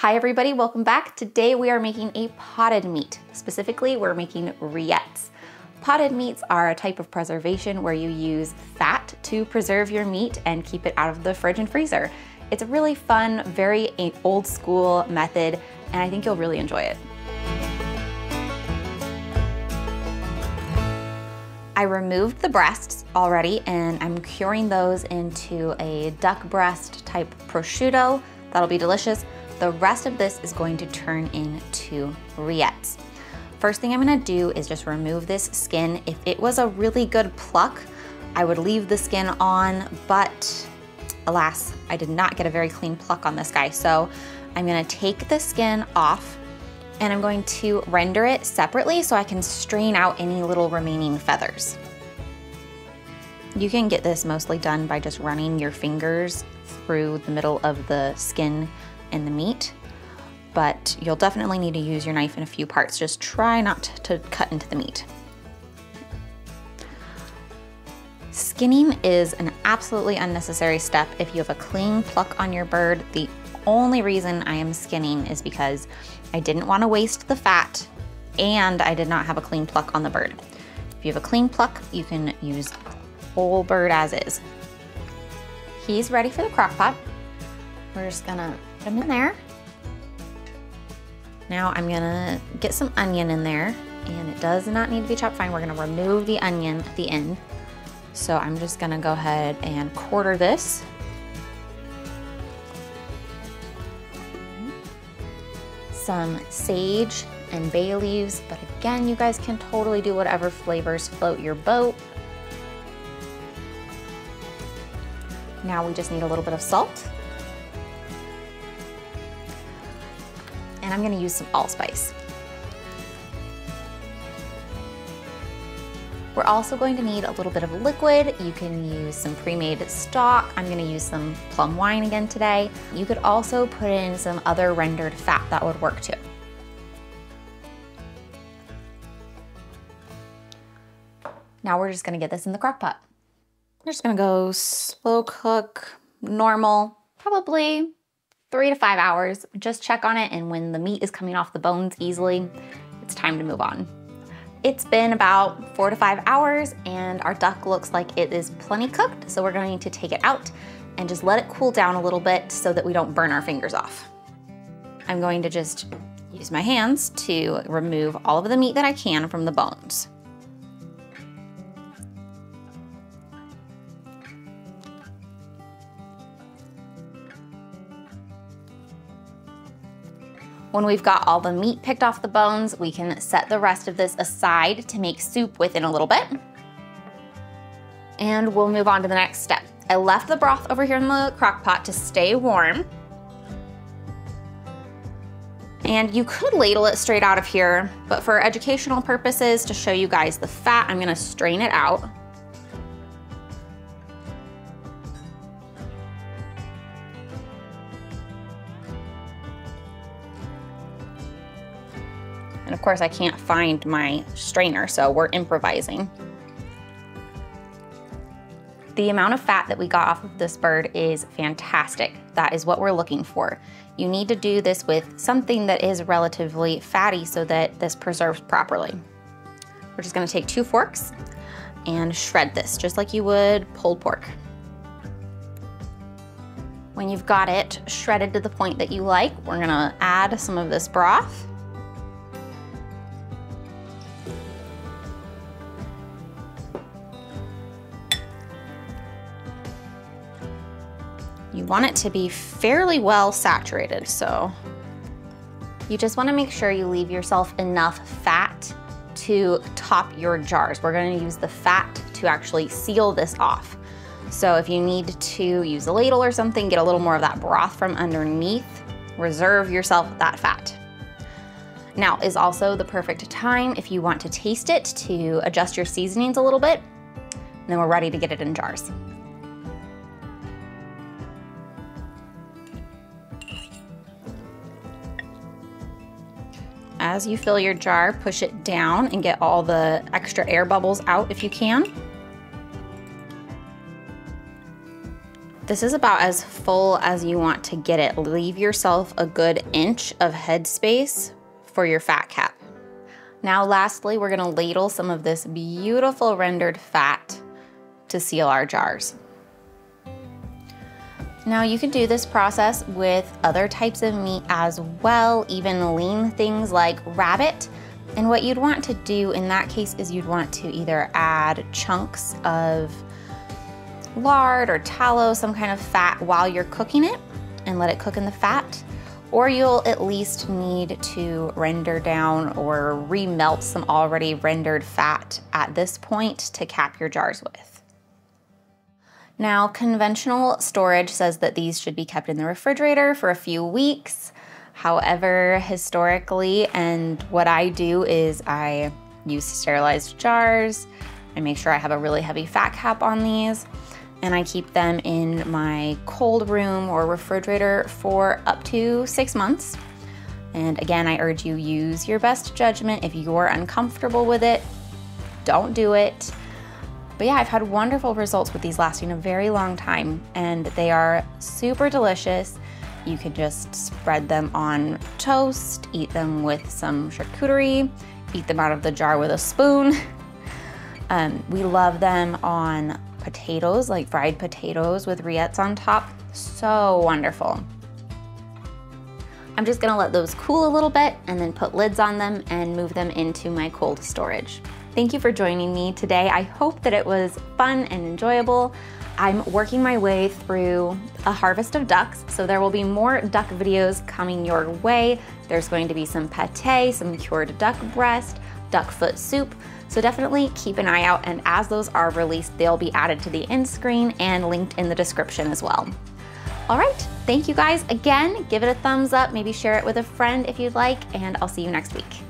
Hi everybody, welcome back. Today we are making a potted meat. Specifically, we're making rillettes. Potted meats are a type of preservation where you use fat to preserve your meat and keep it out of the fridge and freezer. It's a really fun, very old school method, and I think you'll really enjoy it. I removed the breasts already and I'm curing those into a duck breast type prosciutto. That'll be delicious. The rest of this is going to turn into rillettes. First thing I'm gonna do is just remove this skin. If it was a really good pluck, I would leave the skin on, but alas, I did not get a very clean pluck on this guy. So I'm gonna take the skin off and I'm going to render it separately so I can strain out any little remaining feathers. You can get this mostly done by just running your fingers through the middle of the skin in the meat, but you'll definitely need to use your knife in a few parts. Just try not to cut into the meat. Skinning is an absolutely unnecessary step if you have a clean pluck on your bird. The only reason I am skinning is because I didn't want to waste the fat and I did not have a clean pluck on the bird. If you have a clean pluck, you can use whole bird as is. He's ready for the crock pot. We're just gonna put them in there. Now I'm gonna get some onion in there and it does not need to be chopped fine. We're gonna remove the onion at the end. So I'm just gonna go ahead and quarter this. Some sage and bay leaves, but again, you guys can totally do whatever flavors float your boat. Now we just need a little bit of salt. And I'm gonna use some allspice. We're also going to need a little bit of liquid. You can use some pre-made stock. I'm gonna use some plum wine again today. You could also put in some other rendered fat that would work too. Now we're just gonna get this in the crock pot. We're just gonna go slow cook, normal, probably three to five hours. Just check on it and when the meat is coming off the bones easily, it's time to move on. It's been about four to five hours and our duck looks like it is plenty cooked, so we're going to take it out and just let it cool down a little bit so that we don't burn our fingers off. I'm going to just use my hands to remove all of the meat that I can from the bones. When we've got all the meat picked off the bones, we can set the rest of this aside to make soup within a little bit. And we'll move on to the next step. I left the broth over here in the crock pot to stay warm. And you could ladle it straight out of here, but for educational purposes, to show you guys the fat, I'm gonna strain it out. And of course I can't find my strainer, so we're improvising. The amount of fat that we got off of this bird is fantastic. That is what we're looking for. You need to do this with something that is relatively fatty so that this preserves properly. We're just gonna take two forks and shred this just like you would pulled pork. When you've got it shredded to the point that you like, we're gonna add some of this broth. You want it to be fairly well saturated, so you just wanna make sure you leave yourself enough fat to top your jars. We're gonna use the fat to actually seal this off. So if you need to use a ladle or something, get a little more of that broth from underneath, reserve yourself that fat. Now is also the perfect time if you want to taste it to adjust your seasonings a little bit, and then we're ready to get it in jars. As you fill your jar, push it down and get all the extra air bubbles out if you can. This is about as full as you want to get it. Leave yourself a good inch of headspace for your fat cap. Now lastly, we're gonna ladle some of this beautiful rendered fat to seal our jars. Now you can do this process with other types of meat as well, even lean things like rabbit. And what you'd want to do in that case is you'd want to either add chunks of lard or tallow, some kind of fat while you're cooking it and let it cook in the fat. Or you'll at least need to render down or remelt some already rendered fat at this point to cap your jars with. Now, conventional storage says that these should be kept in the refrigerator for a few weeks. However, historically, and what I do is I use sterilized jars. I make sure I have a really heavy fat cap on these and I keep them in my cold room or refrigerator for up to six months. And again, I urge you use your best judgment. If you're uncomfortable with it, don't do it. But yeah, I've had wonderful results with these lasting a very long time and they are super delicious. You can just spread them on toast, eat them with some charcuterie, eat them out of the jar with a spoon. Um, we love them on potatoes, like fried potatoes with rillettes on top. So wonderful. I'm just gonna let those cool a little bit and then put lids on them and move them into my cold storage. Thank you for joining me today. I hope that it was fun and enjoyable. I'm working my way through a harvest of ducks, so there will be more duck videos coming your way. There's going to be some pate, some cured duck breast, duck foot soup, so definitely keep an eye out and as those are released, they'll be added to the end screen and linked in the description as well. All right, thank you guys again. Give it a thumbs up, maybe share it with a friend if you'd like, and I'll see you next week.